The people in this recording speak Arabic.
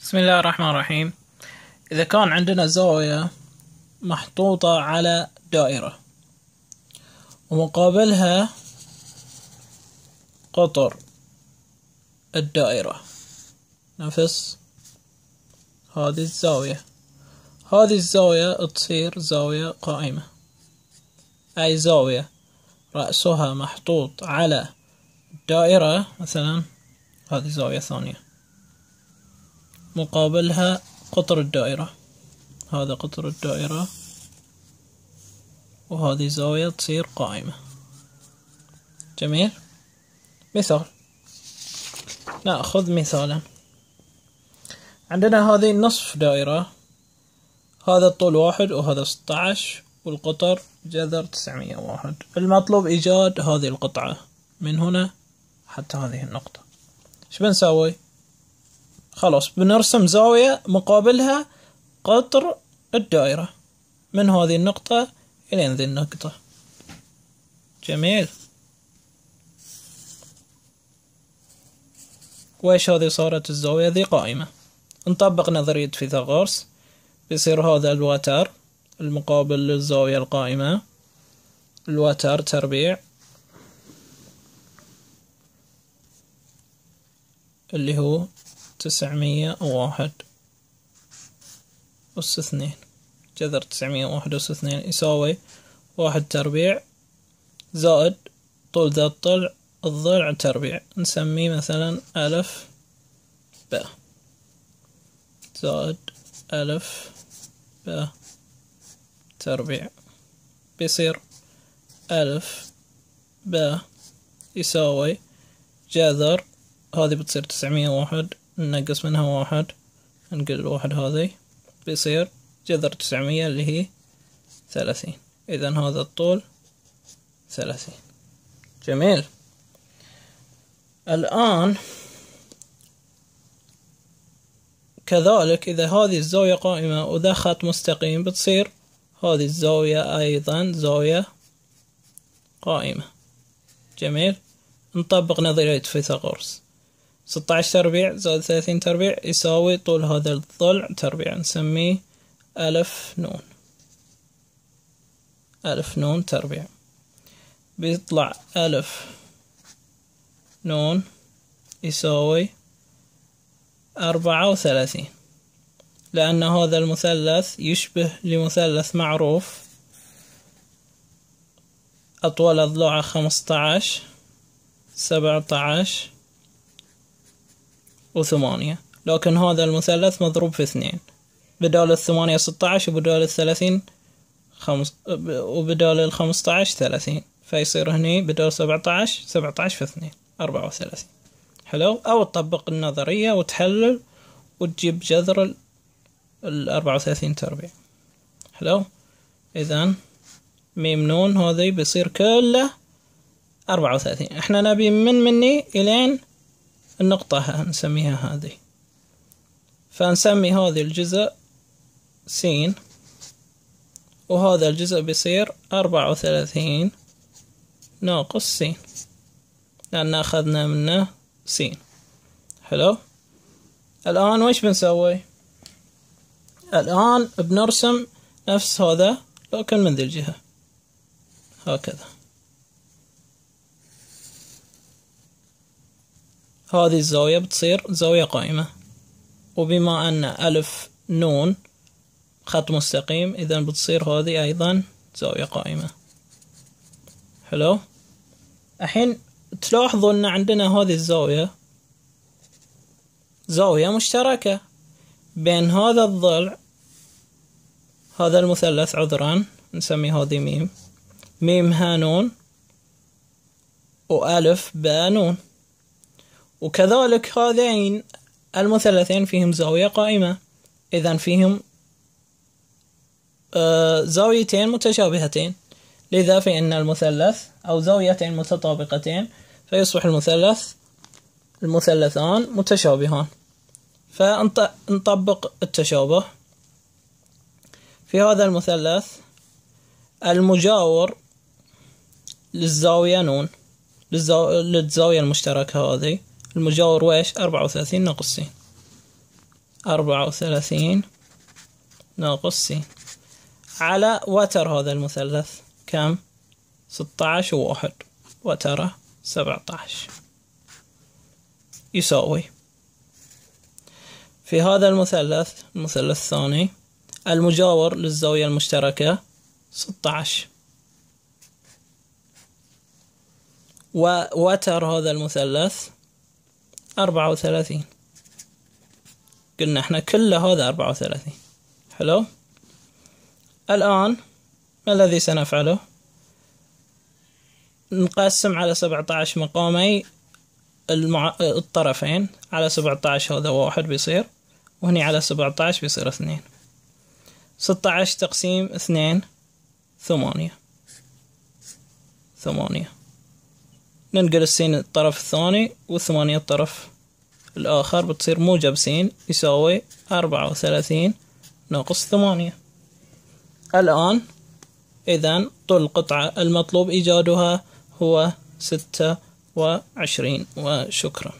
بسم الله الرحمن الرحيم. إذا كان عندنا زاوية محطوطة على دائرة ومقابلها قطر الدائرة. نفس هذه الزاوية. هذه الزاوية تصير زاوية قائمة. أي زاوية رأسها محطوط على دائرة مثلا هذه زاوية ثانية. مقابلها قطر الدائرة. هذا قطر الدائرة. وهذه زاوية تصير قائمة. جميل؟ مثال. نأخذ مثالا. عندنا هذه نصف دائرة. هذا الطول واحد وهذا ستة عشر والقطر جذر تسعمية واحد. المطلوب إيجاد هذه القطعة من هنا حتى هذه النقطة. إيش بنسوي؟ خلاص بنرسم زاوية مقابلها قطر الدائرة. من هذه النقطة إلى هذه النقطة؟ جميل. وإيش هذه صارت الزاوية؟ ذي قائمة. نطبق نظرية فيثاغورس. بيصير هذا الوتر المقابل للزاوية القائمة. الوتر تربيع. اللي هو تسعمية وواحد أس اثنين. جذر تسعمية وواحد أس اثنين. يساوي واحد تربيع زائد طول ذا الطلع الضلع تربيع. نسميه مثلا ألف ب. زائد ألف ب تربيع. بيصير ألف ب. يساوي جذر هذه بتصير تسعمية واحد. ننقص منها واحد نقل الواحد هذي بيصير جذر تسعمية اللي هي ثلاثين. إذا هذا الطول ثلاثين. جميل. الآن كذلك إذا هذه الزاوية قائمة وذا خط مستقيم بتصير هذه الزاوية أيضا زاوية قائمة. جميل. نطبق نظرية فيثاغورس. ستة عشر تربيع زائد ثلاثين تربيع يساوي طول هذا الضلع تربيع نسميه ألف نون. ألف نون تربيع. بيطلع ألف نون يساوي أربعة وثلاثين. لأن هذا المثلث يشبه لمثلث معروف أطول أضلاعه خمسة عشر سبعة عشر وثمانية. لكن هذا المثلث مضروب في اثنين. بدال الثمانية ستة عشر وبدال الثلاثين خمس وبدال الخمسة عشر ثلاثين. فيصير هني بدال سبعة عشر سبعة عشر في اثنين. أربعة وثلاثين. حلو؟ أو تطبق النظرية وتحلل وتجيب جذر الأربعة وثلاثين تربيع. حلو؟ إذا ميم نون هذي بيصير كله أربعة وثلاثين. إحنا نبي من مني إلين النقطة نسميها هذه. فنسمي هذه الجزء سين وهذا الجزء بيصير أربعة وثلاثين ناقص سين لأن أخذنا منه سين. حلو؟ الآن وش بنسوي؟ الآن بنرسم نفس هذا لكن من ذي الجهة. هكذا. هذه الزاوية بتصير زاوية قائمة. وبما أن ألف نون خط مستقيم إذا بتصير هذه أيضا زاوية قائمة. حلو الحين تلاحظوا أن عندنا هذه الزاوية زاوية مشتركة بين هذا الضلع هذا المثلث عذرا نسمي هذه ميم ميم هانون وألف بانون. وكذلك هذين المثلثين فيهم زاوية قائمة. إذا فيهم آه، زاويتين متشابهتين. لذا فإن المثلث أو زاويتين متطابقتين فيصبح المثلث المثلثان متشابهان. فنطبق التشابه. في هذا المثلث المجاور للزاوية نون للزاوية المشتركة هذه. المجاور ويش أربعة وثلاثين ناقص أربعة وثلاثين ناقص س على وتر هذا المثلث كم؟ ستة عشر وواحد. وتره سبعة عشر يساوي. في هذا المثلث المثلث الثاني المجاور للزاوية المشتركة ستة عشر ووتر هذا المثلث أربعة وثلاثين. قلنا إحنا كل هذا أربعة وثلاثين. حلو؟ الآن ما الذي سنفعله؟ نقسم على سبعة عشر مقامي المع... الطرفين. على سبعة عشر هذا واحد بيصير وهني على سبعة عشر بيصير اثنين. ستة عشر تقسيم اثنين ثمانية. ثمانية. ننقل السين الطرف الثاني والثمانية الطرف الآخر بتصير موجب س يساوي أربعة وثلاثين ناقص ثمانية. الآن إذا طول القطعة المطلوب إيجادها هو ستة وعشرين وشكرا.